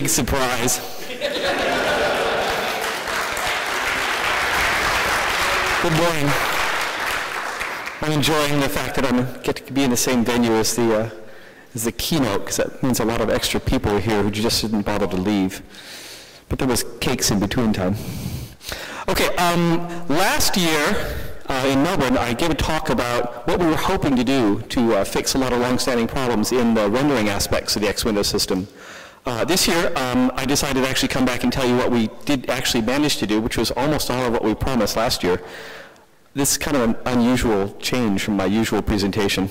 big surprise. Good morning. I'm enjoying the fact that I get to be in the same venue as the, uh, as the keynote, because that means a lot of extra people are here who just didn't bother to leave. But there was cakes in between time. Okay, um, last year uh, in Melbourne, I gave a talk about what we were hoping to do to uh, fix a lot of long-standing problems in the rendering aspects of the X Window system. Uh, this year, um, I decided to actually come back and tell you what we did actually manage to do, which was almost all of what we promised last year. This is kind of an unusual change from my usual presentation.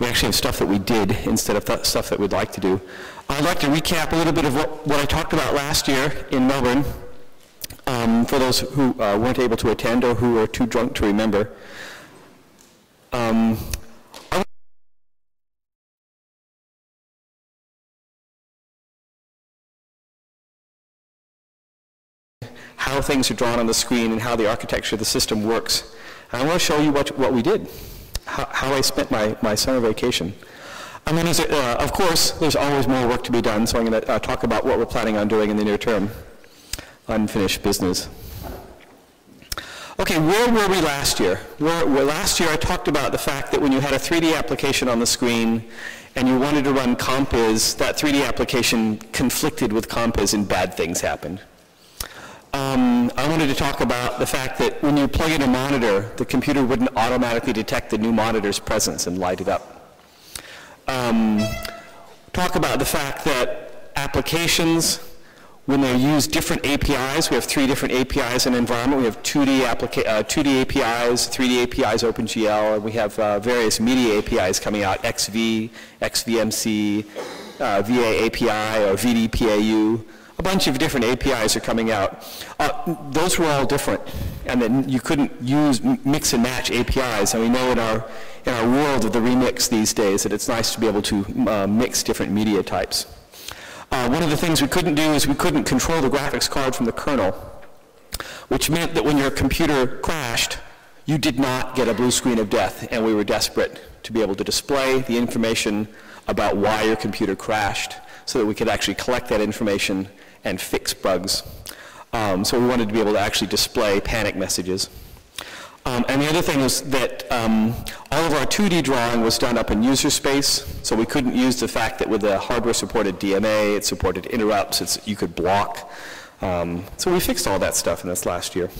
We actually have stuff that we did instead of th stuff that we'd like to do. I'd like to recap a little bit of what, what I talked about last year in Melbourne um, for those who uh, weren't able to attend or who are too drunk to remember. Um, how things are drawn on the screen and how the architecture of the system works. And I want to show you what, what we did, how, how I spent my, my summer vacation. I mean, uh, of course, there's always more work to be done, so I'm going to uh, talk about what we're planning on doing in the near term. Unfinished business. Okay, where were we last year? Where, where last year I talked about the fact that when you had a 3D application on the screen and you wanted to run Compiz, that 3D application conflicted with Compiz and bad things happened. Um, I wanted to talk about the fact that when you plug in a monitor, the computer wouldn't automatically detect the new monitor's presence and light it up. Um, talk about the fact that applications, when they use different APIs, we have three different APIs in environment. We have 2D, uh, 2D APIs, 3D APIs, OpenGL, and we have uh, various media APIs coming out, XV, XVMC, uh, VA API, or VDPAU a bunch of different APIs are coming out. Uh, those were all different, and then you couldn't use mix and match APIs. And we know in our in our world of the remix these days that it's nice to be able to uh, mix different media types. Uh, one of the things we couldn't do is we couldn't control the graphics card from the kernel, which meant that when your computer crashed, you did not get a blue screen of death, and we were desperate to be able to display the information about why your computer crashed so that we could actually collect that information and fix bugs. Um, so we wanted to be able to actually display panic messages. Um, and the other thing is that um, all of our 2D drawing was done up in user space, so we couldn't use the fact that with the hardware-supported DMA, it supported interrupts, you could block. Um, so we fixed all that stuff in this last year.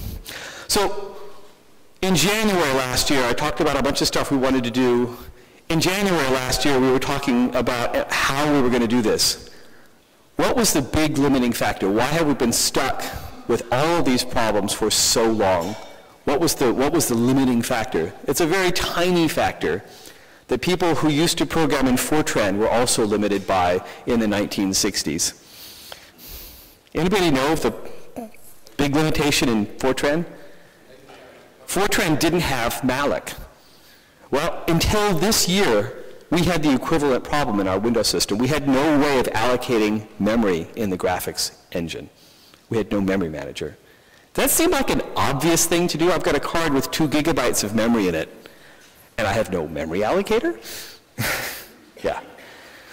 So in January last year, I talked about a bunch of stuff we wanted to do. In January last year, we were talking about how we were going to do this. What was the big limiting factor? Why have we been stuck with all of these problems for so long? What was the, what was the limiting factor? It's a very tiny factor that people who used to program in Fortran were also limited by in the 1960s. Anybody know of the big limitation in Fortran? Fortran didn't have malloc. Well, until this year, we had the equivalent problem in our Windows system. We had no way of allocating memory in the graphics engine. We had no memory manager. That seemed like an obvious thing to do? I've got a card with two gigabytes of memory in it, and I have no memory allocator? yeah.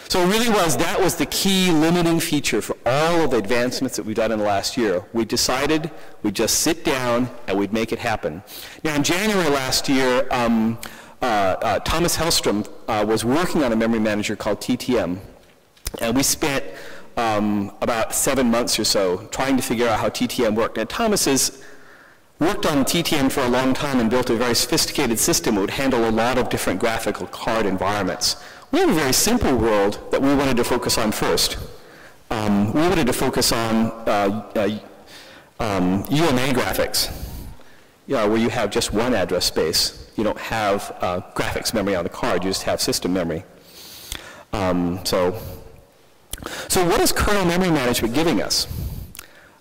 So it really was, that was the key limiting feature for all of the advancements that we've done in the last year. We decided we'd just sit down and we'd make it happen. Now in January last year, um, Thomas Hellstrom uh, was working on a memory manager called TTM. And we spent um, about seven months or so trying to figure out how TTM worked. Now, Thomas has worked on TTM for a long time and built a very sophisticated system that would handle a lot of different graphical card environments. We have a very simple world that we wanted to focus on first. Um, we wanted to focus on uh, uh, um, UMA graphics, where you have just one address space you don't have uh, graphics memory on the card, you just have system memory. Um, so, so what is kernel memory management giving us?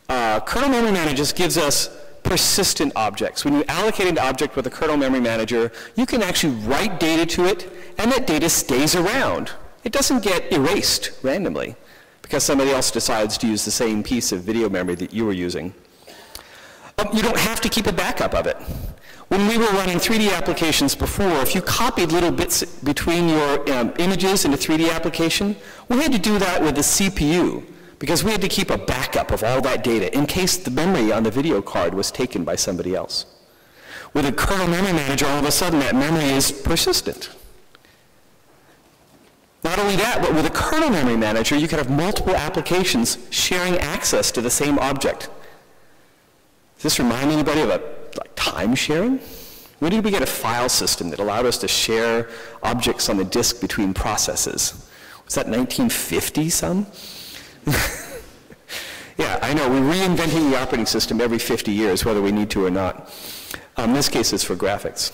Uh, kernel memory management gives us persistent objects. When you allocate an object with a kernel memory manager, you can actually write data to it, and that data stays around. It doesn't get erased randomly because somebody else decides to use the same piece of video memory that you were using. Um, you don't have to keep a backup of it. When we were running 3D applications before, if you copied little bits between your um, images in a 3D application, we had to do that with the CPU because we had to keep a backup of all that data in case the memory on the video card was taken by somebody else. With a kernel memory manager, all of a sudden that memory is persistent. Not only that, but with a kernel memory manager, you could have multiple applications sharing access to the same object. Does this remind anybody of a, like time sharing? When did we get a file system that allowed us to share objects on the disk between processes? Was that 1950 some? yeah, I know. We're reinventing the operating system every 50 years, whether we need to or not. Um, in this case, it's for graphics.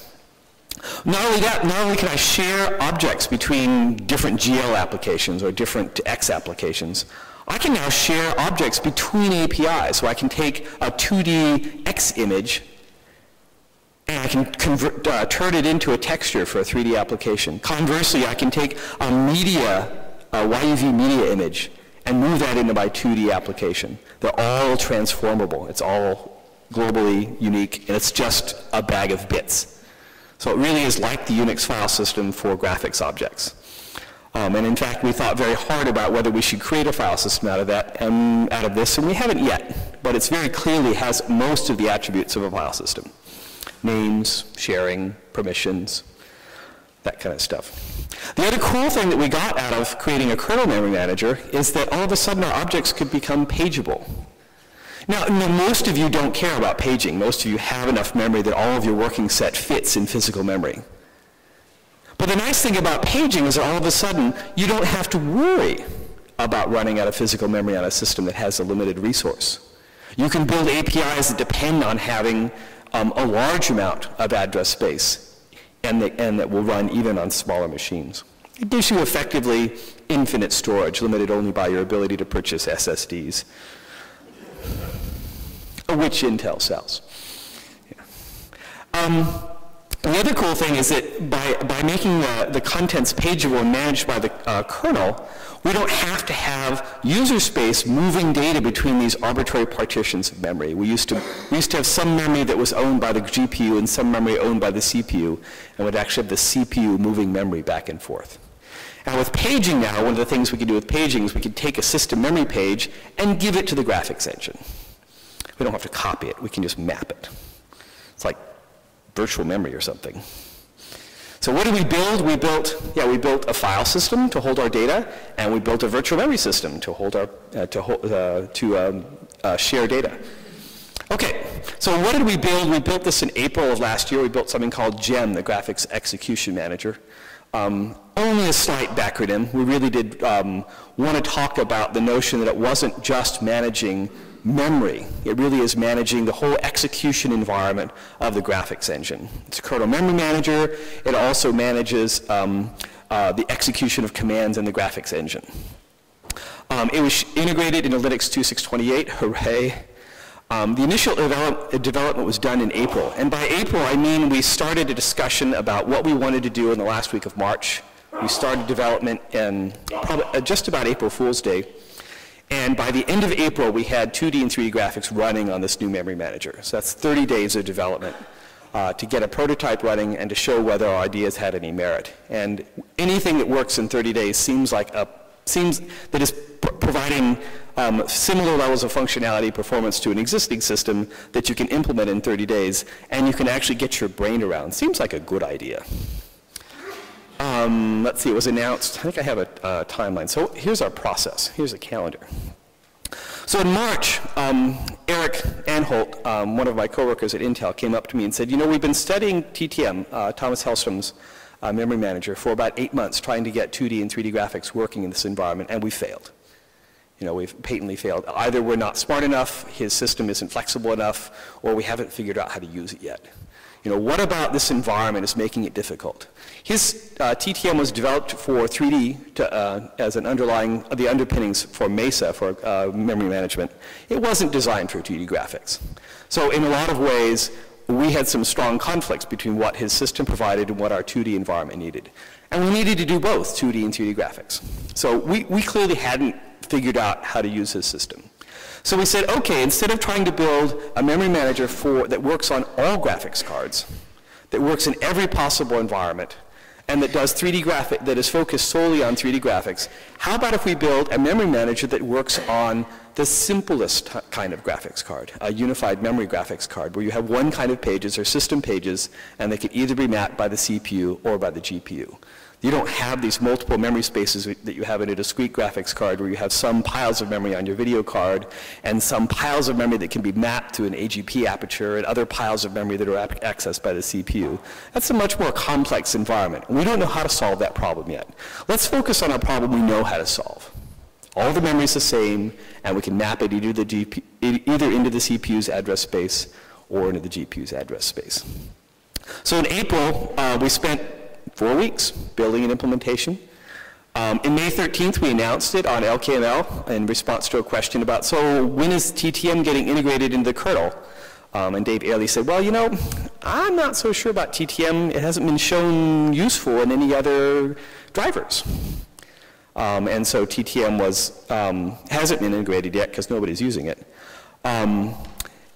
Not only that, not only can I share objects between different GL applications or different X applications, I can now share objects between APIs. So I can take a 2D X image and I can convert, uh, turn it into a texture for a 3D application. Conversely, I can take a media, a YUV media image, and move that into my 2D application. They're all transformable. It's all globally unique, and it's just a bag of bits. So it really is like the Unix file system for graphics objects. Um, and in fact, we thought very hard about whether we should create a file system out of that, um, out of this, and we haven't yet. But it very clearly has most of the attributes of a file system names, sharing, permissions, that kind of stuff. The other cool thing that we got out of creating a kernel memory manager is that all of a sudden our objects could become pageable. Now, most of you don't care about paging. Most of you have enough memory that all of your working set fits in physical memory. But the nice thing about paging is that all of a sudden you don't have to worry about running out of physical memory on a system that has a limited resource. You can build APIs that depend on having um, a large amount of address space and that, and that will run even on smaller machines. It gives you effectively infinite storage, limited only by your ability to purchase SSDs, which Intel sells. Yeah. Um, the other cool thing is that by, by making the, the contents pageable and managed by the uh, kernel, we don't have to have user space moving data between these arbitrary partitions of memory. We used to, we used to have some memory that was owned by the GPU and some memory owned by the CPU, and would actually have the CPU moving memory back and forth. Now with paging now, one of the things we can do with paging is we can take a system memory page and give it to the graphics engine. We don't have to copy it, we can just map it. It's like virtual memory or something. So what did we build? We built, yeah, we built a file system to hold our data, and we built a virtual memory system to hold our, uh, to, uh, to um, uh, share data. Okay, so what did we build? We built this in April of last year. We built something called GEM, the Graphics Execution Manager. Um, only a slight background. We really did um, want to talk about the notion that it wasn't just managing memory. It really is managing the whole execution environment of the graphics engine. It's a kernel memory manager. It also manages um, uh, the execution of commands in the graphics engine. Um, it was integrated into Linux 2628, hooray. Um, the initial develop development was done in April, and by April I mean we started a discussion about what we wanted to do in the last week of March. We started development in probably, uh, just about April Fool's Day. And by the end of April, we had 2D and 3D graphics running on this new memory manager. So that's 30 days of development uh, to get a prototype running and to show whether our ideas had any merit. And anything that works in 30 days seems like a, seems that is pr providing um, similar levels of functionality, performance to an existing system that you can implement in 30 days, and you can actually get your brain around. Seems like a good idea. Um, let's see, it was announced, I think I have a timeline. So here's our process. Here's a calendar. So in March, um, Eric Anholt, um, one of my coworkers at Intel, came up to me and said, you know, we've been studying TTM, uh, Thomas Hellstrom's uh, memory manager, for about eight months trying to get 2D and 3D graphics working in this environment, and we failed. You know, we've patently failed. Either we're not smart enough, his system isn't flexible enough, or we haven't figured out how to use it yet. You know, what about this environment is making it difficult? His uh, TTM was developed for 3D to, uh, as an underlying, uh, the underpinnings for MESA, for uh, memory management. It wasn't designed for 2D graphics. So in a lot of ways, we had some strong conflicts between what his system provided and what our 2D environment needed. And we needed to do both 2D and 3D graphics. So we, we clearly hadn't figured out how to use his system. So we said, okay, instead of trying to build a memory manager for, that works on all graphics cards, that works in every possible environment, and that does 3D graphic, that is focused solely on 3D graphics, how about if we build a memory manager that works on the simplest kind of graphics card, a unified memory graphics card, where you have one kind of pages or system pages, and they can either be mapped by the CPU or by the GPU. You don't have these multiple memory spaces that you have in a discrete graphics card where you have some piles of memory on your video card and some piles of memory that can be mapped to an AGP aperture and other piles of memory that are accessed by the CPU. That's a much more complex environment. We don't know how to solve that problem yet. Let's focus on a problem we know how to solve. All the memory is the same, and we can map it either, the GP, either into the CPU's address space or into the GPU's address space. So in April, uh, we spent four weeks building and implementation. Um, in May 13th, we announced it on LKML in response to a question about, so when is TTM getting integrated into the kernel? Um, and Dave Airlie said, well, you know, I'm not so sure about TTM. It hasn't been shown useful in any other drivers. Um, and so TTM was, um, hasn't been integrated yet because nobody's using it.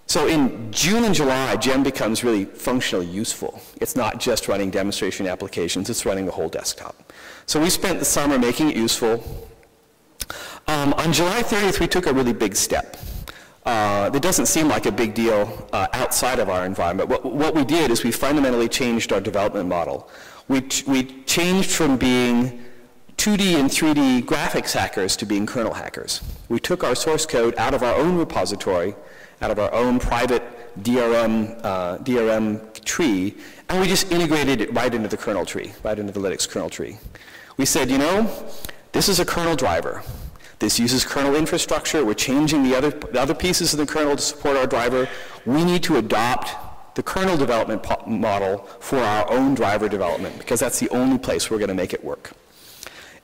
So in June and July, GEM becomes really functionally useful. It's not just running demonstration applications, it's running the whole desktop. So we spent the summer making it useful. Um, on July 30th, we took a really big step. Uh, it doesn't seem like a big deal uh, outside of our environment. What, what, we did is we fundamentally changed our development model. We, we changed from being 2D and 3D graphics hackers to being kernel hackers. We took our source code out of our own repository out of our own private DRM, uh, DRM tree, and we just integrated it right into the kernel tree, right into the Linux kernel tree. We said, you know, this is a kernel driver. This uses kernel infrastructure. We're changing the other, the other pieces of the kernel to support our driver. We need to adopt the kernel development model for our own driver development because that's the only place we're going to make it work.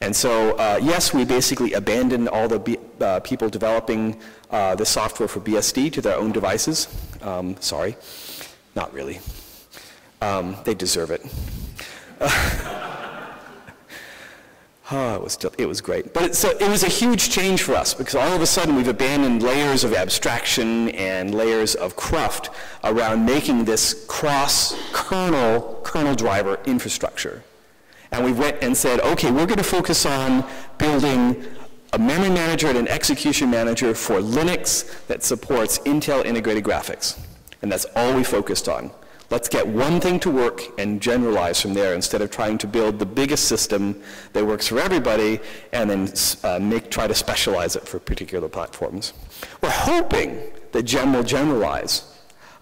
And so, uh, yes, we basically abandoned all the uh, people developing uh, the software for BSD to their own devices. Um, sorry, not really. Um, they deserve it. Oh, it was, it was great. But it, it was a huge change for us because all of a sudden we've abandoned layers of abstraction and layers of cruft around making this cross-kernel, kernel driver infrastructure. And we went and said, okay, we're going to focus on building a memory manager and an execution manager for Linux that supports Intel integrated graphics. And that's all we focused on. Let's get one thing to work and generalize from there instead of trying to build the biggest system that works for everybody and then uh, make, try to specialize it for particular platforms. We're hoping that GEM will generalize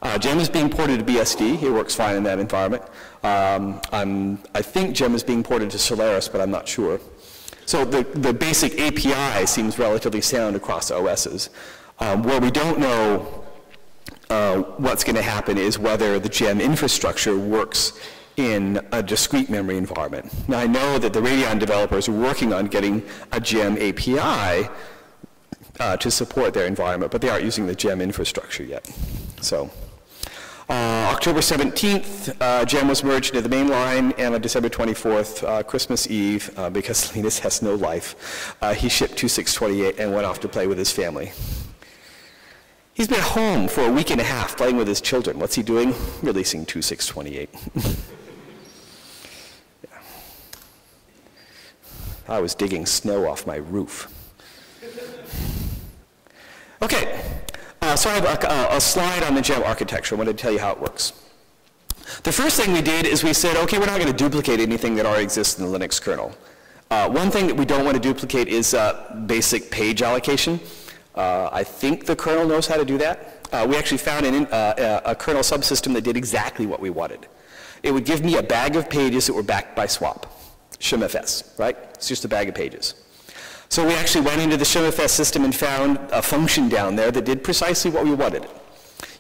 uh, GEM is being ported to BSD. It works fine in that environment. Um, i think GEM is being ported to Solaris, but I'm not sure. So the, the basic API seems relatively sound across OSs. Um, where we don't know uh, what's going to happen is whether the GEM infrastructure works in a discrete memory environment. Now I know that the Radeon developers are working on getting a GEM API uh, to support their environment, but they aren't using the GEM infrastructure yet. So. Uh, October 17th, uh, GEM was merged into the main line, and on December 24th, uh, Christmas Eve, uh, because Linus has no life, uh, he shipped 2628 and went off to play with his family. He's been home for a week and a half playing with his children. What's he doing? Releasing 2628. yeah. I was digging snow off my roof. Okay, uh, so I have a, a, slide on the GEM architecture. I want to tell you how it works. The first thing we did is we said, okay, we're not going to duplicate anything that already exists in the Linux kernel. Uh, one thing that we don't want to duplicate is uh, basic page allocation. Uh, I think the kernel knows how to do that. Uh, we actually found an, uh, a kernel subsystem that did exactly what we wanted. It would give me a bag of pages that were backed by swap, SHMFS, right? It's just a bag of pages. So we actually went into the SHMFS system and found a function down there that did precisely what we wanted.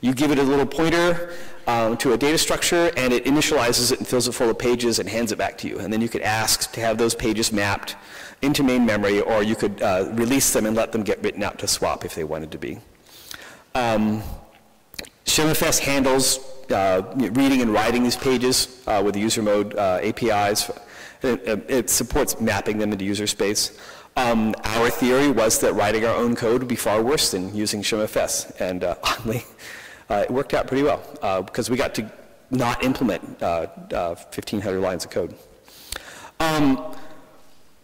You give it a little pointer um, to a data structure, and it initializes it and fills it full of pages and hands it back to you. And then you could ask to have those pages mapped into main memory, or you could uh, release them and let them get written out to swap if they wanted to be. Um, SHMFS handles uh, reading and writing these pages uh, with the user mode uh, APIs. It, it, supports mapping them into user space. Um, our theory was that writing our own code would be far worse than using SHMFS, and uh, oddly, uh, it worked out pretty well uh, because we got to not implement 1,500 uh, uh, lines of code. Um,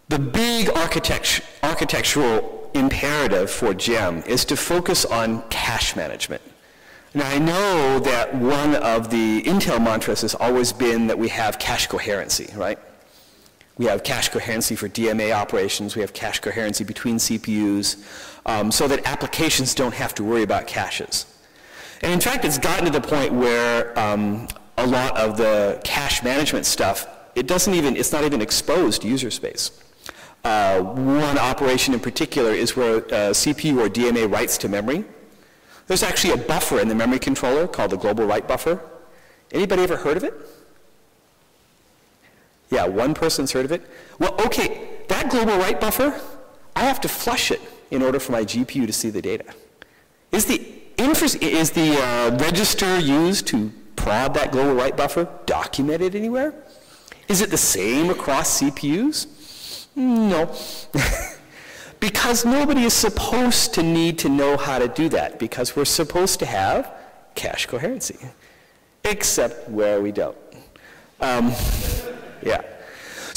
the big architect architectural imperative for GEM is to focus on cache management. Now I know that one of the Intel mantras has always been that we have cache coherency, right? We have cache coherency for DMA operations. We have cache coherency between CPUs um, so that applications don't have to worry about caches. And in fact, it's gotten to the point where um, a lot of the cache management stuff, it doesn't even, it's not even exposed to user space. Uh, one operation in particular is where uh, CPU or DMA writes to memory. There's actually a buffer in the memory controller called the global write buffer. Anybody ever heard of it? Yeah, one person's heard of it. Well, okay, that global write buffer, I have to flush it in order for my GPU to see the data. Is the, is the uh, register used to prod that global write buffer documented anywhere? Is it the same across CPUs? No. because nobody is supposed to need to know how to do that because we're supposed to have cache coherency, except where we don't. Um, yeah.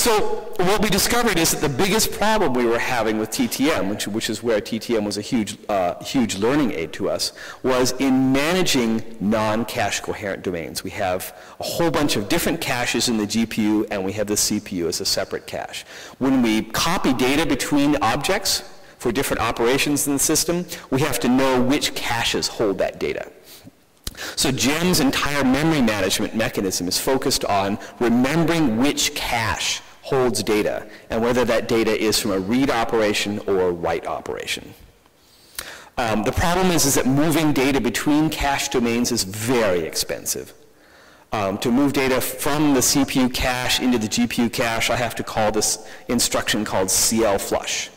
So what we discovered is that the biggest problem we were having with TTM, which, which is where TTM was a huge, uh, huge learning aid to us, was in managing non-cache coherent domains. We have a whole bunch of different caches in the GPU, and we have the CPU as a separate cache. When we copy data between objects for different operations in the system, we have to know which caches hold that data. So GEM's entire memory management mechanism is focused on remembering which cache holds data and whether that data is from a read operation or a write operation. Um, the problem is, is that moving data between cache domains is very expensive. Um, to move data from the CPU cache into the GPU cache, I have to call this instruction called CL flush.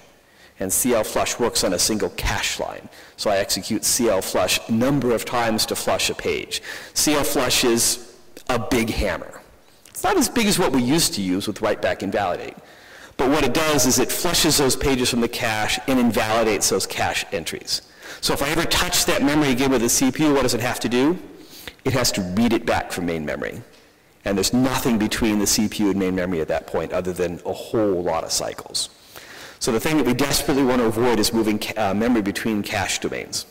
And CL flush works on a single cache line. So I execute CL flush a number of times to flush a page. CL flush is a big hammer. It's not as big as what we used to use with write back invalidate. But what it does is it flushes those pages from the cache and invalidates those cache entries. So if I ever touch that memory again with the CPU, what does it have to do? It has to read it back from main memory. And there's nothing between the CPU and main memory at that point other than a whole lot of cycles. So the thing that we desperately want to avoid is moving uh, memory between cache domains.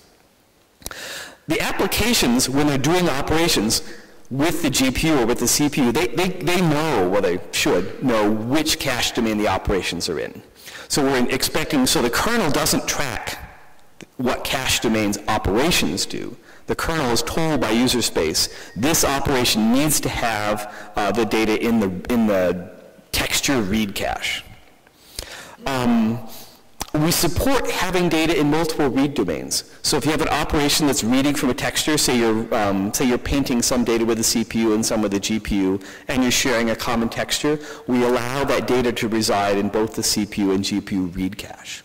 The applications, when they're doing operations with the GPU or with the CPU, they, they, they know, well they should, know which cache domain the operations are in. So we're expecting, so the kernel doesn't track what cache domains operations do. The kernel is told by user space, this operation needs to have uh, the data in the, in the texture read cache. Um, we support having data in multiple read domains. So if you have an operation that's reading from a texture, say you're, um, say you're painting some data with the CPU and some with the GPU, and you're sharing a common texture, we allow that data to reside in both the CPU and GPU read cache.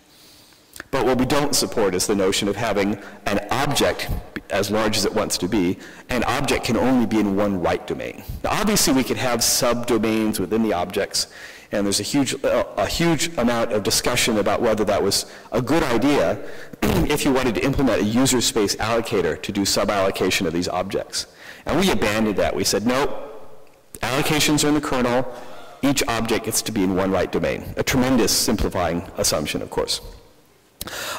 But what we don't support is the notion of having an object, as large as it wants to be, an object can only be in one write domain. Now obviously we could have subdomains within the objects, and there's a huge, uh, a huge amount of discussion about whether that was a good idea if you wanted to implement a user space allocator to do sub-allocation of these objects. And we abandoned that. We said, no, allocations are in the kernel. Each object gets to be in one write domain. A tremendous simplifying assumption, of course.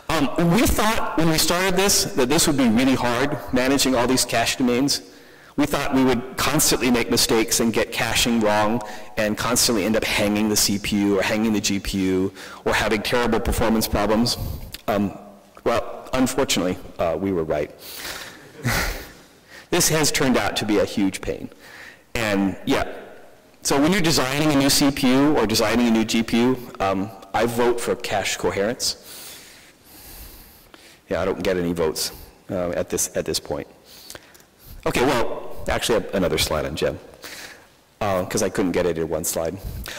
Um, we thought when we started this that this would be really hard, managing all these cache domains. We thought we would constantly make mistakes and get caching wrong and constantly end up hanging the CPU or hanging the GPU or having terrible performance problems. Um, well, unfortunately, uh, we were right. this has turned out to be a huge pain. And yeah, so when you're designing a new CPU or designing a new GPU, um, I vote for cache coherence. Yeah, I don't get any votes uh, at, this, at this point. Okay, well, Actually, another slide on GEM, because uh, I couldn't get it in one slide.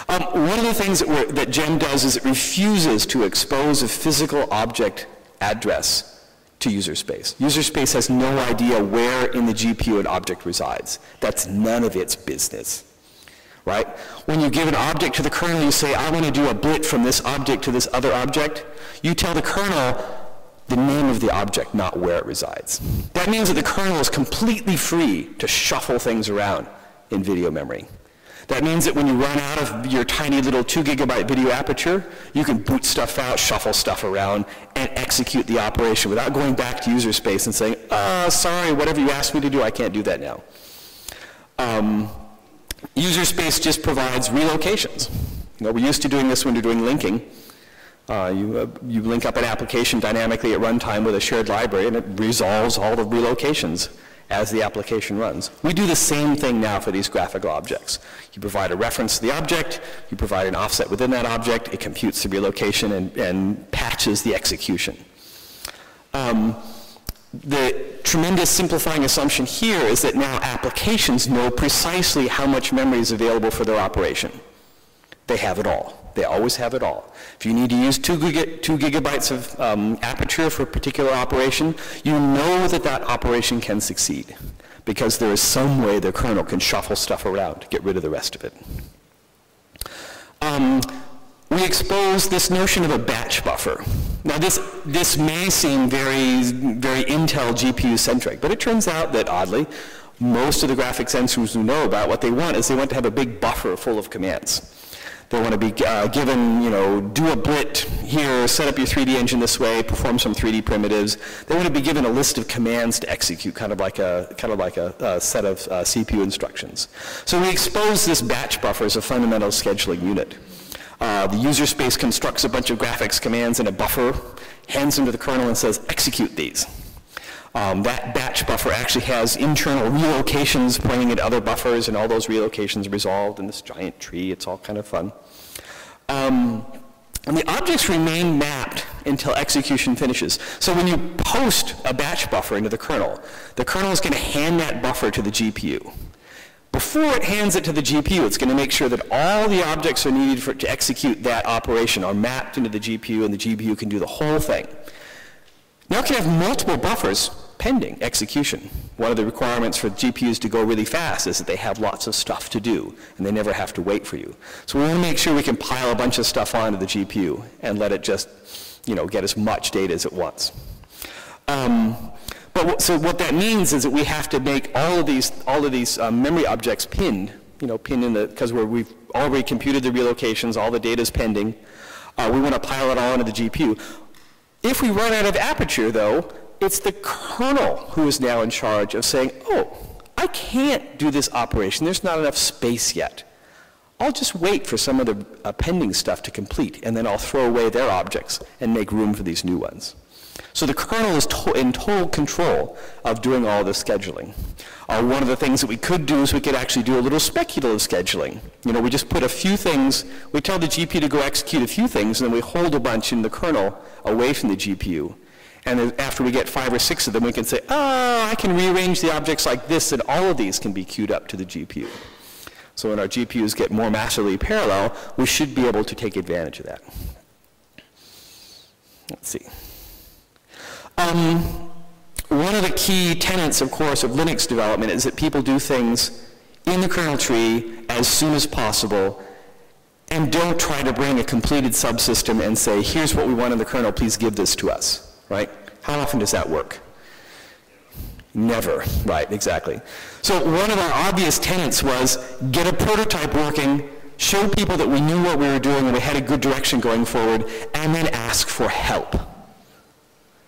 Um, one of the things that, that GEM does is it refuses to expose a physical object address to user space. User space has no idea where in the GPU an object resides. That's none of its business. Right? When you give an object to the kernel, you say, I want to do a bit from this object to this other object. You tell the kernel, the name of the object, not where it resides. That means that the kernel is completely free to shuffle things around in video memory. That means that when you run out of your tiny little two gigabyte video aperture, you can boot stuff out, shuffle stuff around, and execute the operation without going back to user space and saying, uh, sorry, whatever you asked me to do, I can't do that now. Um, user space just provides relocations. You know, we're used to doing this when you're doing linking. Uh, you, uh, you link up an application dynamically at runtime with a shared library, and it resolves all the relocations as the application runs. We do the same thing now for these graphical objects. You provide a reference to the object, you provide an offset within that object, it computes the relocation and, and patches the execution. Um, the tremendous simplifying assumption here is that now applications know precisely how much memory is available for their operation. They have it all. They always have it all. If you need to use two, giga, two gigabytes of um, aperture for a particular operation, you know that that operation can succeed because there is some way the kernel can shuffle stuff around to get rid of the rest of it. Um, we expose this notion of a batch buffer. Now this, this may seem very, very Intel GPU centric, but it turns out that oddly, most of the graphics engines who know about what they want is they want to have a big buffer full of commands. They want to be uh, given, you know, do a blit here, set up your 3D engine this way, perform some 3D primitives. They want to be given a list of commands to execute, kind of like a, kind of like a, a set of uh, CPU instructions. So we expose this batch buffer as a fundamental scheduling unit. Uh, the user space constructs a bunch of graphics commands in a buffer, hands them to the kernel and says, execute these. Um, that batch buffer actually has internal relocations pointing at other buffers and all those relocations resolved in this giant tree. It's all kind of fun. Um, and the objects remain mapped until execution finishes. So when you post a batch buffer into the kernel, the kernel is going to hand that buffer to the GPU. Before it hands it to the GPU, it's going to make sure that all the objects are needed for, to execute that operation are mapped into the GPU, and the GPU can do the whole thing. Now it can have multiple buffers pending execution. One of the requirements for GPUs to go really fast is that they have lots of stuff to do, and they never have to wait for you. So we want to make sure we can pile a bunch of stuff onto the GPU and let it just, you know, get as much data as it wants. Um, but so what that means is that we have to make all of these, all of these um, memory objects pinned, you know, pinned in the, because we've already computed the relocations, all the data is pending. Uh, we want to pile it all into the GPU. If we run out of aperture, though, it's the kernel who is now in charge of saying, oh, I can't do this operation. There's not enough space yet. I'll just wait for some of the uh, pending stuff to complete, and then I'll throw away their objects and make room for these new ones. So the kernel is to in total control of doing all the scheduling. Uh, one of the things that we could do is we could actually do a little speculative scheduling. You know, we just put a few things, we tell the GPU to go execute a few things, and then we hold a bunch in the kernel away from the GPU. And after we get five or six of them, we can say, oh, I can rearrange the objects like this, and all of these can be queued up to the GPU. So when our GPUs get more massively parallel, we should be able to take advantage of that. Let's see. Um, one of the key tenets, of course, of Linux development is that people do things in the kernel tree as soon as possible and don't try to bring a completed subsystem and say, here's what we want in the kernel, please give this to us, right? How often does that work? Never, right, exactly. So one of our obvious tenets was get a prototype working, show people that we knew what we were doing and we had a good direction going forward, and then ask for help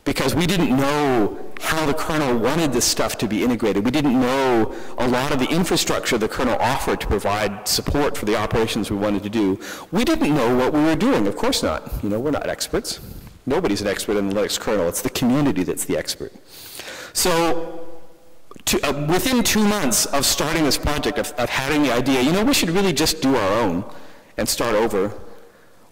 because we didn't know how the kernel wanted this stuff to be integrated. We didn't know a lot of the infrastructure the kernel offered to provide support for the operations we wanted to do. We didn't know what we were doing. Of course not. You know, we're not experts. Nobody's an expert in the Linux kernel. It's the community that's the expert. So to, uh, within two months of starting this project, of, of having the idea, you know, we should really just do our own and start over,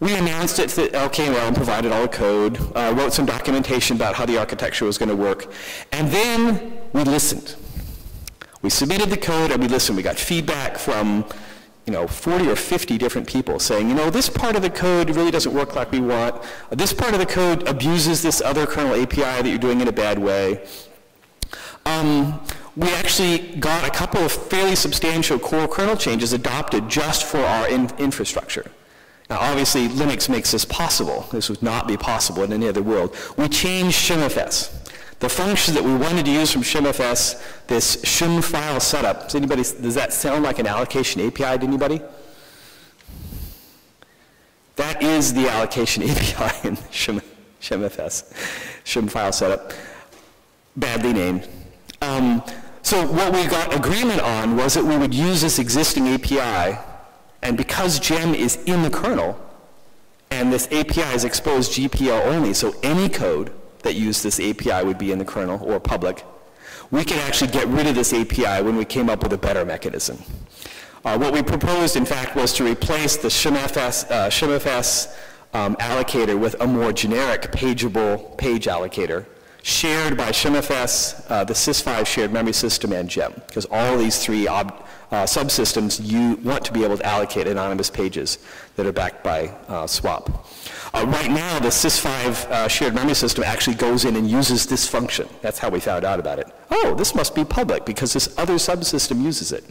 we announced it to LKML and provided all the code, uh, wrote some documentation about how the architecture was going to work, and then we listened. We submitted the code and we listened. We got feedback from you know, 40 or 50 different people saying, you know, this part of the code really doesn't work like we want. This part of the code abuses this other kernel API that you're doing in a bad way. Um, we actually got a couple of fairly substantial core kernel changes adopted just for our in infrastructure. Now, obviously, Linux makes this possible. This would not be possible in any other world. We changed shimfs. The function that we wanted to use from ShimFS, this shim file setup, does, anybody, does that sound like an allocation API to anybody? That is the allocation API in Shim, ShimFS, shim file setup, badly named. Um, so what we got agreement on was that we would use this existing API, and because gem is in the kernel, and this API is exposed GPL only, so any code that used this API would be in the kernel or public. We could actually get rid of this API when we came up with a better mechanism. Uh, what we proposed, in fact, was to replace the ShimFS, uh, ShimFS um, allocator with a more generic pageable page allocator shared by ShimFS, uh, the sys5 shared memory system, and GEM, because all these three uh, subsystems you want to be able to allocate anonymous pages that are backed by uh, SWAP. Uh, right now, the sys5 uh, shared memory system actually goes in and uses this function. That's how we found out about it. Oh, this must be public because this other subsystem uses it.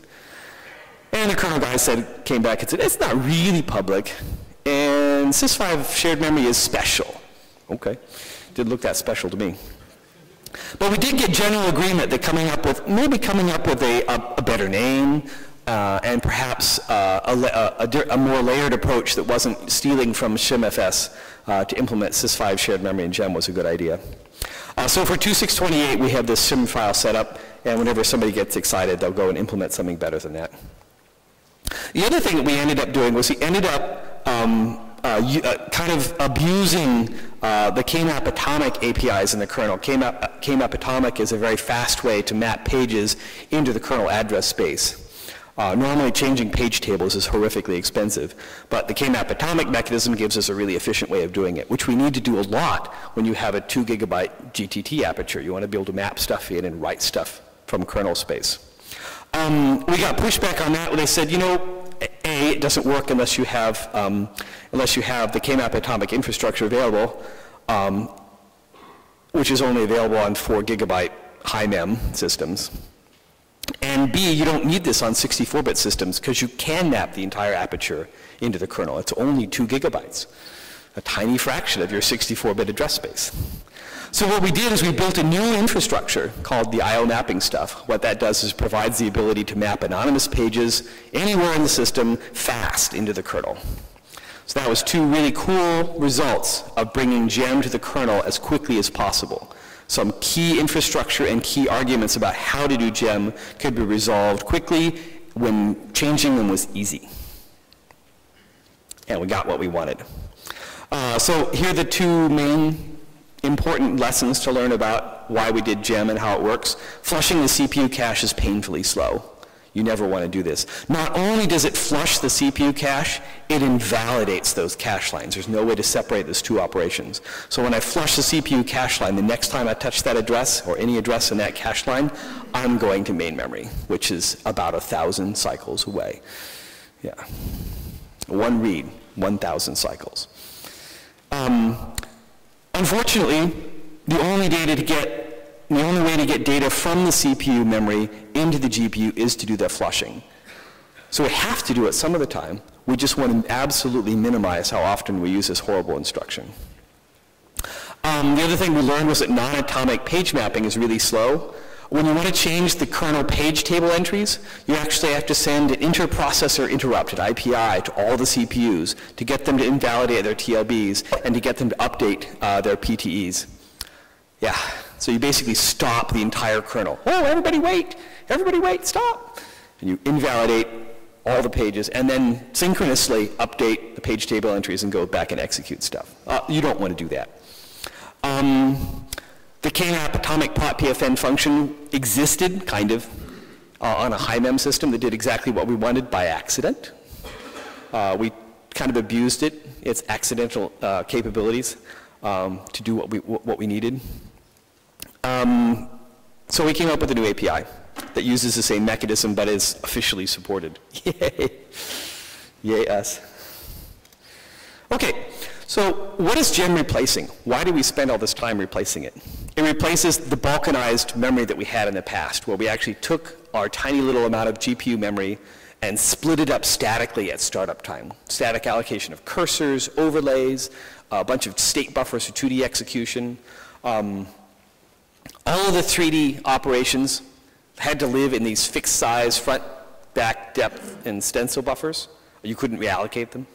And the kernel guy said, came back and said, it's not really public, and sys5 shared memory is special. Okay, didn't look that special to me. But we did get general agreement that coming up with, maybe coming up with a, a, a better name, uh, and perhaps uh, a, a, a, more layered approach that wasn't stealing from ShimFS uh, to implement sys5 shared memory and GEM was a good idea. Uh, so for 2628, we have this shim file set up, and whenever somebody gets excited, they'll go and implement something better than that. The other thing that we ended up doing was we ended up um, uh, uh, kind of abusing uh, the KMAP atomic APIs in the kernel. KMAP, KMAP atomic is a very fast way to map pages into the kernel address space. Uh, normally changing page tables is horrifically expensive, but the KMAP atomic mechanism gives us a really efficient way of doing it, which we need to do a lot when you have a two gigabyte GTT aperture. You want to be able to map stuff in and write stuff from kernel space. Um, we got pushback on that. They said, you know, A, it doesn't work unless you have, um, unless you have the KMAP atomic infrastructure available, um, which is only available on four gigabyte high mem systems. And B, you don't need this on 64-bit systems because you can map the entire aperture into the kernel. It's only two gigabytes, a tiny fraction of your 64-bit address space. So what we did is we built a new infrastructure called the I.O. mapping stuff. What that does is provides the ability to map anonymous pages anywhere in the system fast into the kernel. So that was two really cool results of bringing GEM to the kernel as quickly as possible. Some key infrastructure and key arguments about how to do GEM could be resolved quickly when changing them was easy. And we got what we wanted. Uh, so here are the two main important lessons to learn about why we did GEM and how it works. Flushing the CPU cache is painfully slow. You never want to do this. Not only does it flush the CPU cache, it invalidates those cache lines. There's no way to separate those two operations. So when I flush the CPU cache line, the next time I touch that address or any address in that cache line, I'm going to main memory, which is about a thousand cycles away. Yeah. One read, 1,000 cycles. Um, Unfortunately, the only data to get, the only way to get data from the CPU memory into the GPU is to do that flushing. So we have to do it some of the time. We just want to absolutely minimize how often we use this horrible instruction. Um, the other thing we learned was that non-atomic page mapping is really slow. When you want to change the kernel page table entries, you actually have to send an interprocessor interrupt, an IPI, to all the CPUs to get them to invalidate their TLBs and to get them to update uh, their PTEs. Yeah, so you basically stop the entire kernel. Oh, everybody wait, everybody wait, stop. And you invalidate all the pages and then synchronously update the page table entries and go back and execute stuff. Uh, you don't want to do that. Um, the KMAP atomic prot PFN function existed, kind of, uh, on a high mem system that did exactly what we wanted by accident. Uh, we kind of abused it, its accidental uh, capabilities, um, to do what we, what we needed. Um, so we came up with a new API that uses the same mechanism but is officially supported. Yay! Yay us. Okay, so what is GEM replacing? Why do we spend all this time replacing it? It replaces the balkanized memory that we had in the past, where we actually took our tiny little amount of GPU memory and split it up statically at startup time. Static allocation of cursors, overlays, a bunch of state buffers for 2D execution. Um, all of the 3D operations had to live in these fixed size front, back, depth, and stencil buffers. You couldn't reallocate them.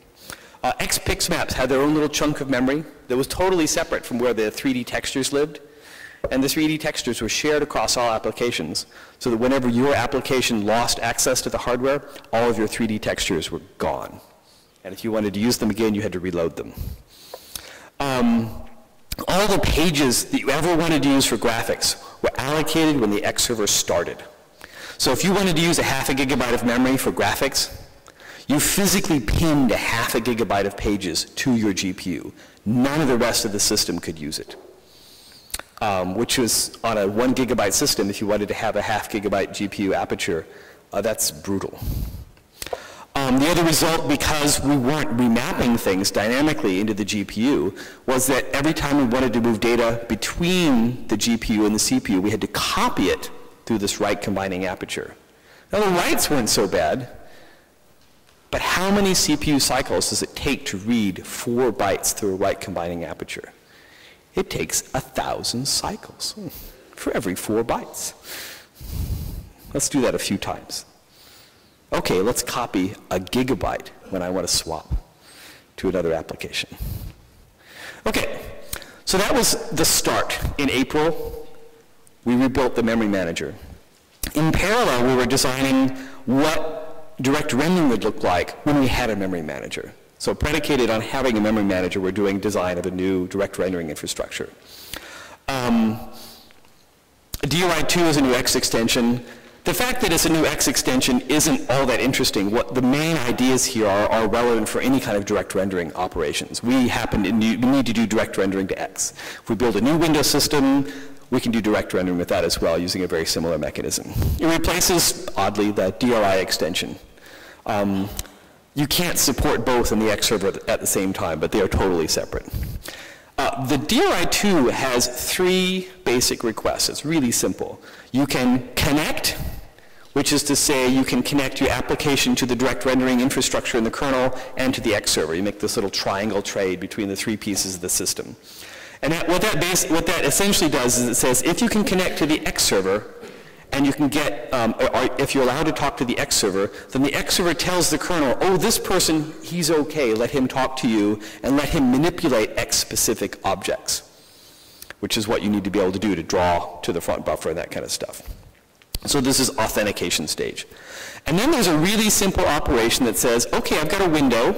Uh, X pixmaps had their own little chunk of memory that was totally separate from where the 3D textures lived. And the 3D textures were shared across all applications so that whenever your application lost access to the hardware, all of your 3D textures were gone. And if you wanted to use them again, you had to reload them. Um, all the pages that you ever wanted to use for graphics were allocated when the X server started. So if you wanted to use a half a gigabyte of memory for graphics, you physically pinned half a gigabyte of pages to your GPU. None of the rest of the system could use it, um, which was on a one gigabyte system, if you wanted to have a half gigabyte GPU aperture, uh, that's brutal. Um, the other result, because we weren't remapping things dynamically into the GPU, was that every time we wanted to move data between the GPU and the CPU, we had to copy it through this write combining aperture. Now the writes weren't so bad, but how many CPU cycles does it take to read four bytes through a write combining aperture? It takes a thousand cycles for every four bytes. Let's do that a few times. Okay, let's copy a gigabyte when I want to swap to another application. Okay, so that was the start. In April, we rebuilt the memory manager. In parallel, we were designing what direct rendering would look like when we had a memory manager. So predicated on having a memory manager, we're doing design of a new direct rendering infrastructure. Um, DRI2 is a new X extension. The fact that it's a new X extension isn't all that interesting. What the main ideas here are, are relevant for any kind of direct rendering operations. We happen to need, need to do direct rendering to X. If we build a new Windows system, we can do direct rendering with that as well using a very similar mechanism. It replaces, oddly, the DRI extension. Um, you can't support both in the X server at the same time, but they are totally separate. Uh, the DRI2 has three basic requests. It's really simple. You can connect, which is to say you can connect your application to the direct rendering infrastructure in the kernel and to the X server. You make this little triangle trade between the three pieces of the system. And that, what, that base, what that essentially does is it says if you can connect to the X server, and you can get, um, or if you're allowed to talk to the X server, then the X server tells the kernel, oh, this person, he's okay, let him talk to you, and let him manipulate X specific objects, which is what you need to be able to do to draw to the front buffer and that kind of stuff. So this is authentication stage. And then there's a really simple operation that says, okay, I've got a window,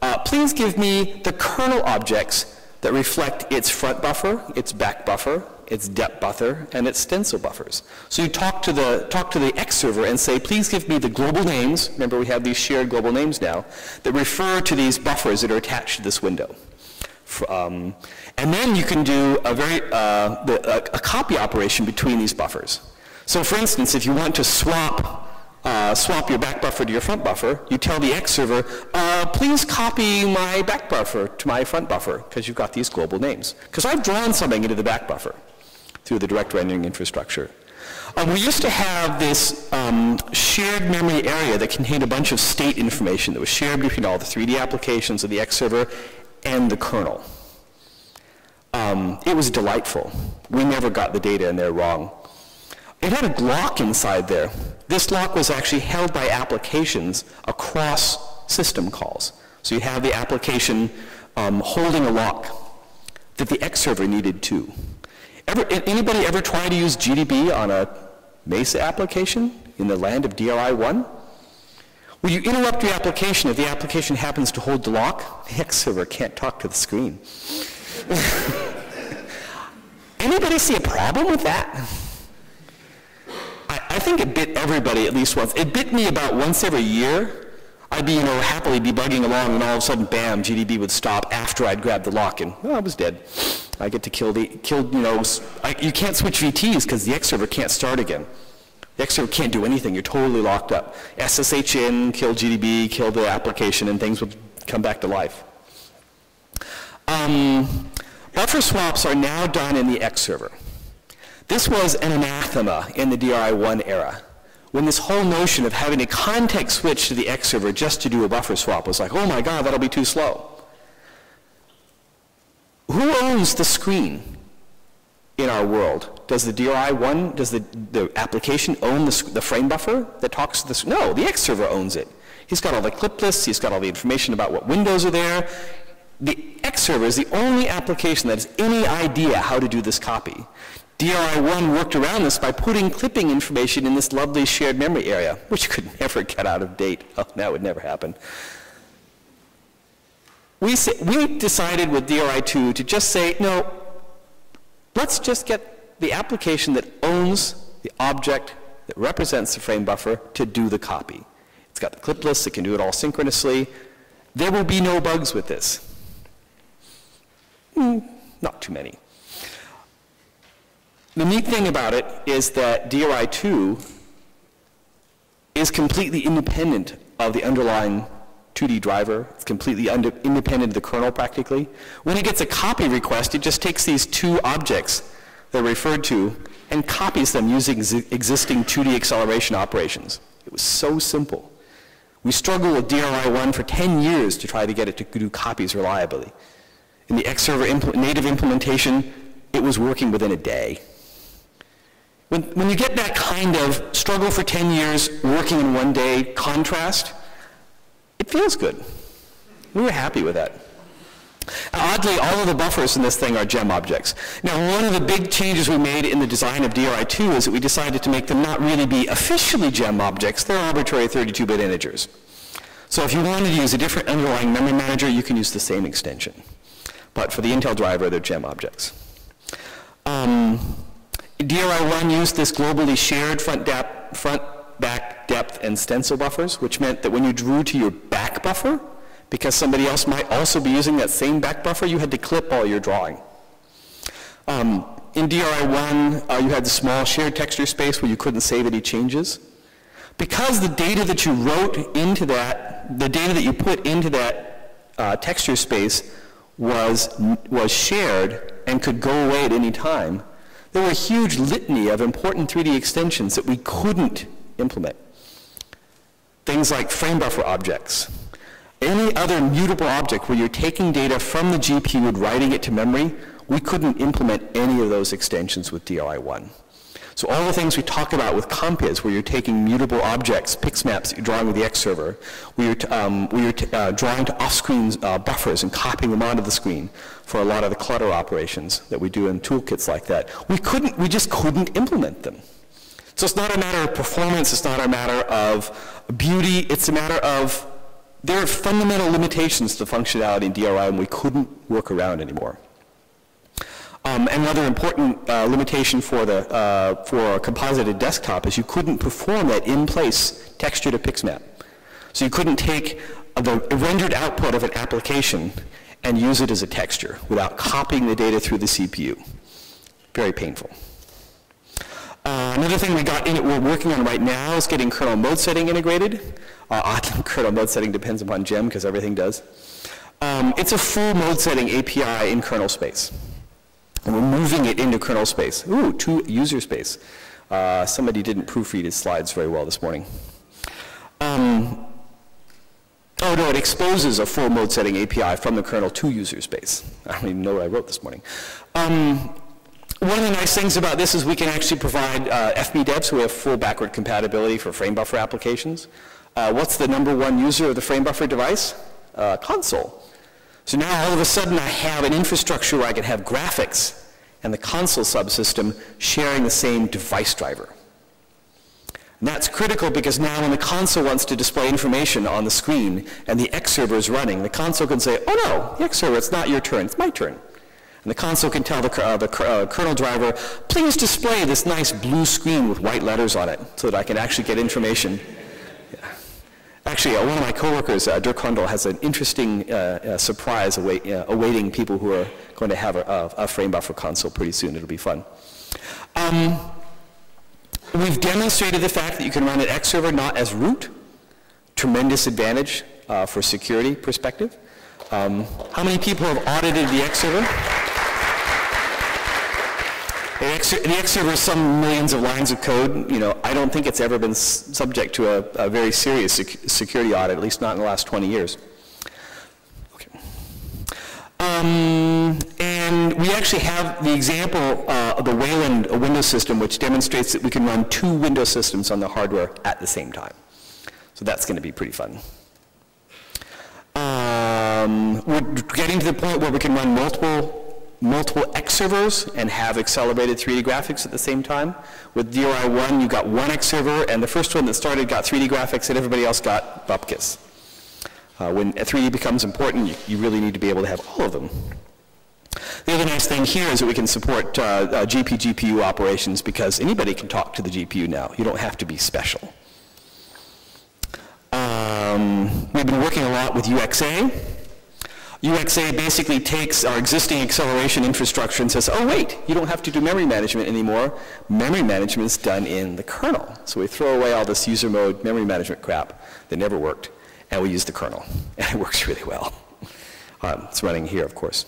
uh, please give me the kernel objects that reflect its front buffer, its back buffer, its depth buffer, and its stencil buffers. So you talk to the talk to the X server and say, please give me the global names. Remember, we have these shared global names now that refer to these buffers that are attached to this window. Um, and then you can do a very uh, the, a, a copy operation between these buffers. So, for instance, if you want to swap uh, swap your back buffer to your front buffer, you tell the X server, uh, please copy my back buffer to my front buffer, because you've got these global names. Because I've drawn something into the back buffer through the direct rendering infrastructure. Um, we used to have this um, shared memory area that contained a bunch of state information that was shared between all the 3D applications of the X server and the kernel. Um, it was delightful. We never got the data in there wrong. It had a Glock inside there. This lock was actually held by applications across system calls. So you have the application um, holding a lock that the X server needed too. Ever, anybody ever try to use GDB on a Mesa application in the land of DRI-1? Will you interrupt your application if the application happens to hold the lock? The X server can't talk to the screen. Anybody see a problem with that? I, I think it bit everybody at least once. It bit me about once every year. I'd be, you know, happily debugging along, and all of a sudden, bam, GDB would stop after I'd grabbed the lock, and well, I was dead. I get to kill the, kill, you know, I, you can't switch VTs because the X server can't start again. The X server can't do anything. You're totally locked up. SSH in, kill GDB, kill the application, and things would come back to life. Um, buffer swaps are now done in the X server. This was an anathema in the DRI-1 era when this whole notion of having a context switch to the X server just to do a buffer swap was like, oh my God, that'll be too slow. Who owns the screen? in our world. Does the DRI one, does the, the application own the, the frame buffer that talks to the, no, the X server owns it. He's got all the clip lists, he's got all the information about what windows are there. The X server is the only application that has any idea how to do this copy. DRI1 worked around this by putting clipping information in this lovely shared memory area, which could never get out of date. Oh, that would never happen. We, say, we decided with DRI2 to just say, no, let's just get the application that owns the object that represents the frame buffer to do the copy. It's got the clip list, it can do it all synchronously. There will be no bugs with this. Mm, not too many. The neat thing about it is that DRI2 is completely independent of the underlying 2D driver. It's completely independent of the kernel practically. When it gets a copy request, it just takes these two objects that are referred to and copies them using existing 2D acceleration operations. It was so simple. We struggled with DRI1 for 10 years to try to get it to do copies reliably. In the X-Server impl native implementation, it was working within a day. When, when you get that kind of struggle for 10 years, working in one day contrast, it feels good. We were happy with that. Oddly, all of the buffers in this thing are gem objects. Now, one of the big changes we made in the design of DRI2 is that we decided to make them not really be officially gem objects, they're arbitrary 32-bit integers. So if you wanted to use a different underlying memory manager, you can use the same extension. But for the Intel driver, they're gem objects. Um, DRI1 used this globally shared front, front, back, depth, and stencil buffers, which meant that when you drew to your back buffer, because somebody else might also be using that same back buffer, you had to clip all your drawing. Um, in DRI1, uh, you had the small shared texture space where you couldn't save any changes. Because the data that you wrote into that, the data that you put into that uh, texture space was, was shared and could go away at any time, there were a huge litany of important 3D extensions that we couldn't implement. Things like frame buffer objects. Any other mutable object where you're taking data from the GPU and writing it to memory, we couldn't implement any of those extensions with DRI1. So all the things we talk about with compiz, where you're taking mutable objects, pixmaps you're drawing with the X server, where you're, um, where you're uh, drawing to off-screen uh, buffers and copying them onto the screen for a lot of the clutter operations that we do in toolkits like that. We couldn't, we just couldn't implement them. So it's not a matter of performance, it's not a matter of beauty, it's a matter of there are fundamental limitations to functionality in DRI and we couldn't work around anymore. Um, another important uh, limitation for the uh, for a composited desktop is you couldn't perform that in-place texture to pixmap. So you couldn't take the rendered output of an application and use it as a texture without copying the data through the CPU. Very painful. Uh, another thing we got in we're working on right now is getting kernel mode setting integrated. Uh, kernel mode setting depends upon gem because everything does. Um, it's a full mode setting API in kernel space. And we're moving it into kernel space. Ooh, to user space. Uh, somebody didn't proofread his slides very well this morning. Um, oh no, it exposes a full mode setting API from the kernel to user space. I don't even know what I wrote this morning. Um, one of the nice things about this is we can actually provide uh, FBDEV, so we have full backward compatibility for frame buffer applications. Uh, what's the number one user of the frame buffer device? Uh, console. So now all of a sudden I have an infrastructure where I can have graphics and the console subsystem sharing the same device driver. And that's critical because now when the console wants to display information on the screen and the X server is running, the console can say, oh no, the X server, it's not your turn, it's my turn. And the console can tell the, uh, the uh, kernel driver, please display this nice blue screen with white letters on it so that I can actually get information Actually, uh, one of my coworkers, uh, Dirk Hohndel, has an interesting uh, uh surprise await, uh, awaiting people who are going to have a, a, frame buffer console pretty soon. It'll be fun. Um, we've demonstrated the fact that you can run an X server not as root. Tremendous advantage for security perspective. Um, how many people have audited the X server? The X, server is some millions of lines of code. You know, I don't think it's ever been subject to a, a very serious sec security audit, at least not in the last 20 years. Okay. Um, and we actually have the example uh, of the Wayland Windows system, which demonstrates that we can run two Windows systems on the hardware at the same time. So that's going to be pretty fun. Um, we're getting to the point where we can run multiple multiple X servers and have accelerated 3D graphics at the same time. With DRI 1, you got one X server, and the first one that started got 3D graphics, and everybody else got Bupkis. Uh, when 3D becomes important, you, you, really need to be able to have all of them. The other nice thing here is that we can support uh, uh, GP GPU operations because anybody can talk to the GPU now. You don't have to be special. Um, we've been working a lot with UXA. UXA basically takes our existing acceleration infrastructure and says, oh wait, you don't have to do memory management anymore. Memory management is done in the kernel. So we throw away all this user mode memory management crap that never worked, and we use the kernel. And it works really well. Um, it's running here, of course.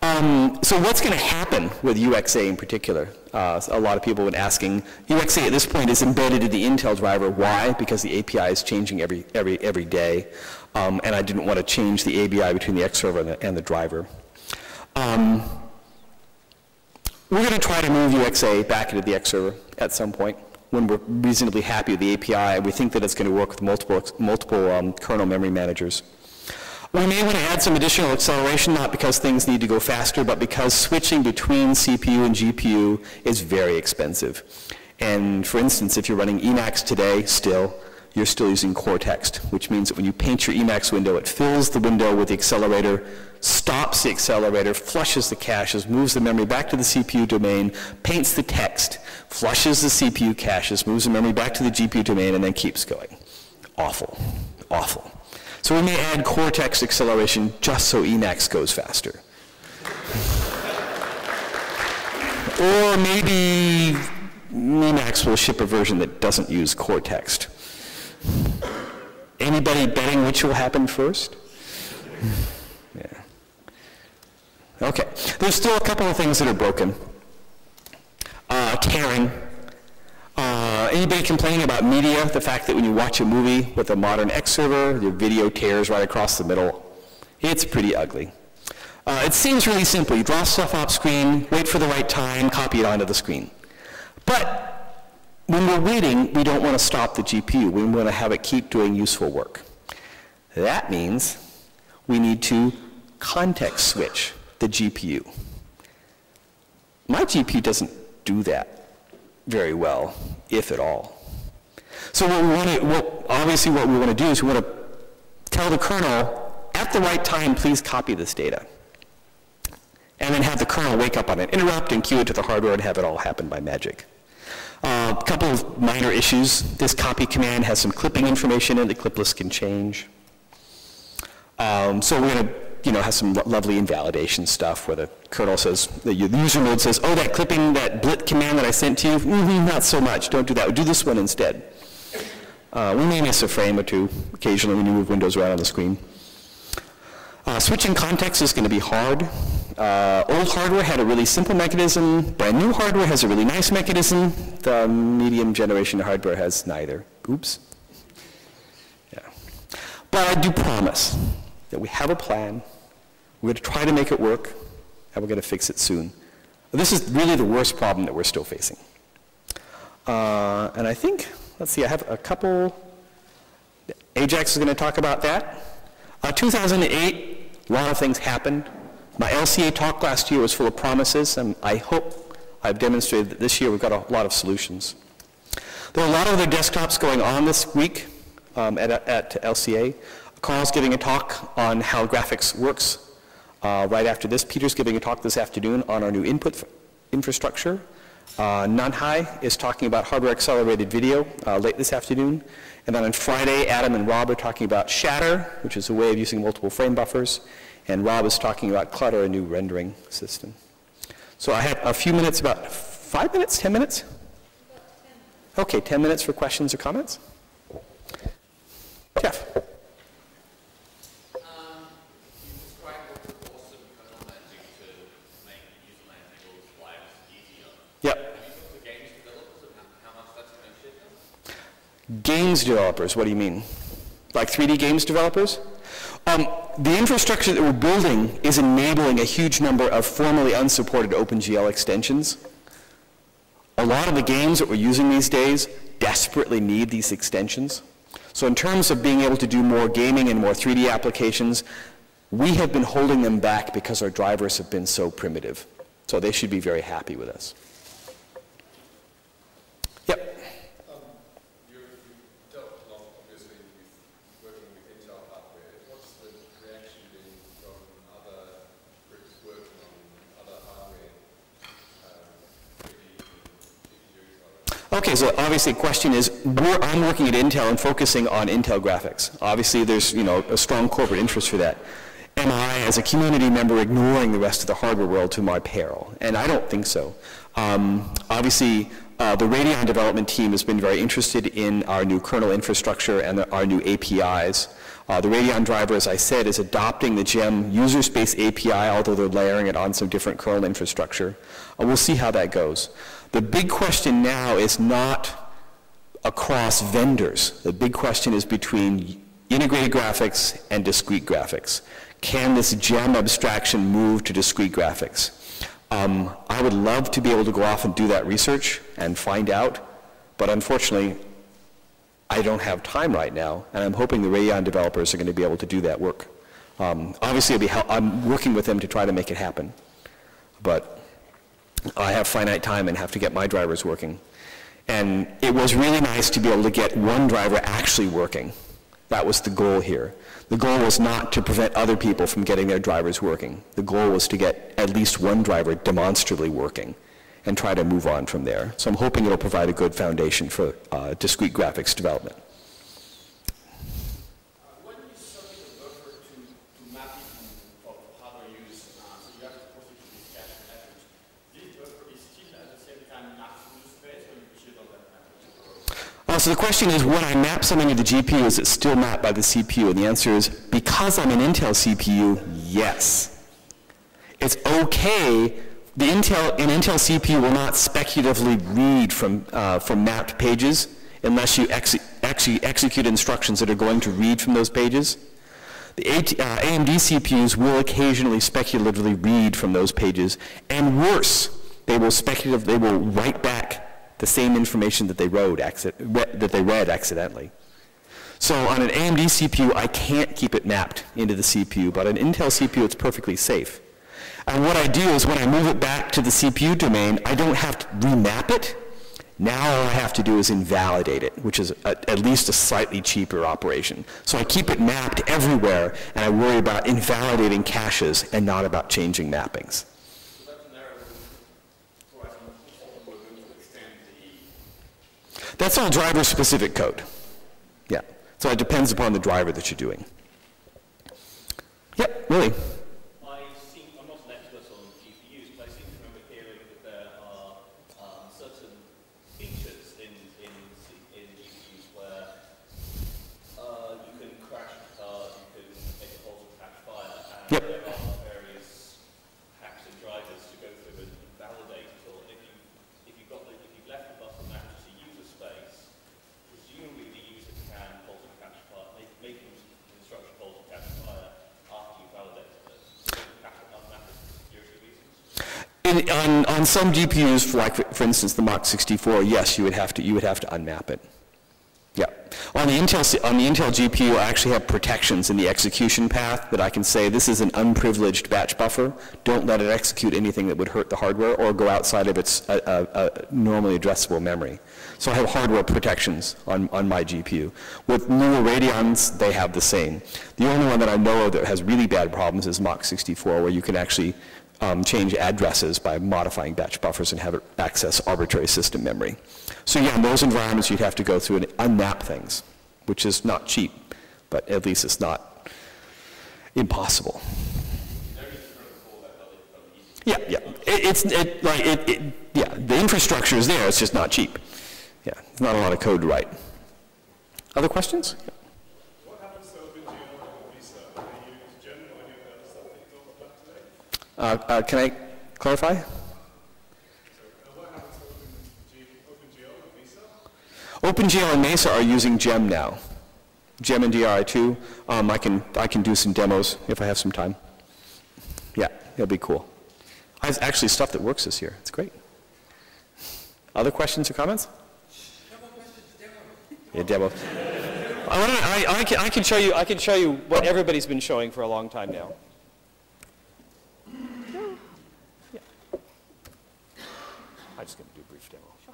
Um, so what's going to happen with UXA in particular? Uh, a lot of people have been asking. UXA at this point is embedded in the Intel driver. Why? Because the API is changing every, every, every day. Um, and I didn't want to change the ABI between the X server and the, and the driver. Um, we're going to try to move UXA back into the X server at some point when we're reasonably happy with the API. We think that it's going to work with multiple, multiple um, kernel memory managers. We may want to add some additional acceleration, not because things need to go faster, but because switching between CPU and GPU is very expensive. And for instance, if you're running Emacs today still, you're still using core text, which means that when you paint your Emacs window, it fills the window with the accelerator, stops the accelerator, flushes the caches, moves the memory back to the CPU domain, paints the text, flushes the CPU caches, moves the memory back to the GPU domain, and then keeps going. Awful, awful. So we may add core text acceleration just so Emacs goes faster. or maybe Emacs will ship a version that doesn't use core text. Anybody betting which will happen first? yeah. Okay. There's still a couple of things that are broken. Uh, tearing uh, anybody complaining about media, the fact that when you watch a movie with a modern X server, your video tears right across the middle? It's pretty ugly. Uh, it seems really simple. You draw stuff off screen, wait for the right time, copy it onto the screen. But when we're waiting, we don't want to stop the GPU. We want to have it keep doing useful work. That means we need to context switch the GPU. My GPU doesn't do that very well, if at all. So what we want to, what, obviously what we want to do is we want to tell the kernel, at the right time, please copy this data. And then have the kernel wake up on it, interrupt and queue it to the hardware and have it all happen by magic. A uh, couple of minor issues. This copy command has some clipping information in it. The clip list can change. Um, so we're going to you know, has some lovely invalidation stuff where the kernel says, the user mode says, oh, that clipping, that blit command that I sent to you, mm -hmm, not so much, don't do that, do this one instead. Uh, we may miss a frame or two occasionally when you move windows around on the screen. Uh, switching context is going to be hard. Uh, old hardware had a really simple mechanism. Brand new hardware has a really nice mechanism. The medium generation hardware has neither. Oops. Yeah. But I do promise that we have a plan, we're going to try to make it work, and we're going to fix it soon. This is really the worst problem that we're still facing. Uh, and I think, let's see, I have a couple, Ajax is going to talk about that. Uh, 2008, a lot of things happened. My LCA talk last year was full of promises, and I hope I've demonstrated that this year we've got a lot of solutions. There are a lot of other desktops going on this week um, at, at LCA. Carl's giving a talk on how graphics works uh, right after this. Peter's giving a talk this afternoon on our new input infrastructure. Uh, Nanhai is talking about hardware accelerated video uh, late this afternoon. And then on Friday, Adam and Rob are talking about Shatter, which is a way of using multiple frame buffers. And Rob is talking about Clutter, a new rendering system. So I have a few minutes, about five minutes, 10 minutes? Okay, 10 minutes for questions or comments? Jeff. Games developers, what do you mean? Like 3D games developers? Um, the infrastructure that we're building is enabling a huge number of formerly unsupported OpenGL extensions. A lot of the games that we're using these days desperately need these extensions. So in terms of being able to do more gaming and more 3D applications, we have been holding them back because our drivers have been so primitive. So they should be very happy with us. Yep. Okay, so obviously the question is, I'm working at Intel and focusing on Intel graphics. Obviously there's, you know, a strong corporate interest for that. Am I, as a community member, ignoring the rest of the hardware world to my peril? And I don't think so. Um, obviously, uh, the Radeon development team has been very interested in our new kernel infrastructure and the, our new APIs. Uh, the Radeon driver, as I said, is adopting the GEM user space API, although they're layering it on some different kernel infrastructure. Uh, we'll see how that goes. The big question now is not across vendors. The big question is between integrated graphics and discrete graphics. Can this GEM abstraction move to discrete graphics? Um, I would love to be able to go off and do that research and find out, but unfortunately, I don't have time right now, and I'm hoping the Radeon developers are going to be able to do that work. Um, obviously, I'm working with them to try to make it happen, but I have finite time and have to get my drivers working. And it was really nice to be able to get one driver actually working. That was the goal here. The goal was not to prevent other people from getting their drivers working. The goal was to get at least one driver demonstrably working and try to move on from there. So I'm hoping it'll provide a good foundation for uh, discrete graphics development. So the question is, when I map something to the GPU, is it still mapped by the CPU? And the answer is, because I'm an Intel CPU, yes. It's okay. The Intel, an Intel CPU will not speculatively read from, uh, from mapped pages unless you ex actually execute instructions that are going to read from those pages. The AT, uh, AMD CPUs will occasionally speculatively read from those pages, and worse, they will speculatively, they will write back the same information that they, wrote, that they read accidentally. So on an AMD CPU, I can't keep it mapped into the CPU, but on an Intel CPU, it's perfectly safe. And what I do is when I move it back to the CPU domain, I don't have to remap it. Now all I have to do is invalidate it, which is a, at least a slightly cheaper operation. So I keep it mapped everywhere, and I worry about invalidating caches and not about changing mappings. That's all driver-specific code. Yeah. So it depends upon the driver that you're doing. Yep, Willie. In, on, on some GPUs, for like for instance the Mach 64, yes, you would have to you would have to unmap it. Yeah. On the Intel on the Intel GPU, I actually have protections in the execution path that I can say this is an unprivileged batch buffer. Don't let it execute anything that would hurt the hardware or go outside of its uh, uh, uh, normally addressable memory. So I have hardware protections on, on my GPU. With newer Radeons, they have the same. The only one that I know of that has really bad problems is Mach 64, where you can actually um, change addresses by modifying batch buffers and have it access arbitrary system memory. So yeah, in those environments you'd have to go through and unmap things, which is not cheap, but at least it's not impossible. Yeah, yeah. It, it's it, like it, it, yeah. The infrastructure is there. It's just not cheap. Yeah, not a lot of code to write. Other questions? Yeah. Uh, uh, can I clarify? OpenGL and Mesa are using GEM now. Gem and DRI2, um, I can, I can do some demos if I have some time. Yeah, it'll be cool. I have actually stuff that works this year. It's great. Other questions or comments? Yeah, demo. I, wanna, I, I, can, I can show you. I can show you what everybody's been showing for a long time now. Yeah. I'm just going to do a brief demo. Hey,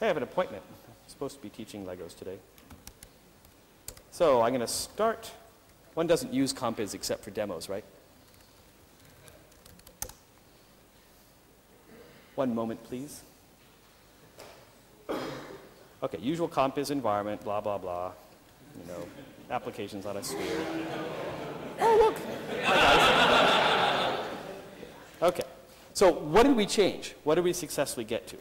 I have an appointment. I'm supposed to be teaching Legos today. So I'm going to start. One doesn't use Compiz except for demos, right? One moment, please. Okay, usual Compiz environment, blah, blah, blah. You know, applications on a sphere. Oh, look. Hi, guys. Okay, so what did we change? What did we successfully get to?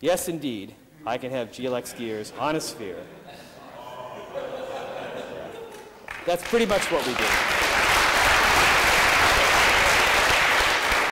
Yes, indeed, I can have GLX gears on a sphere. That's pretty much what we did.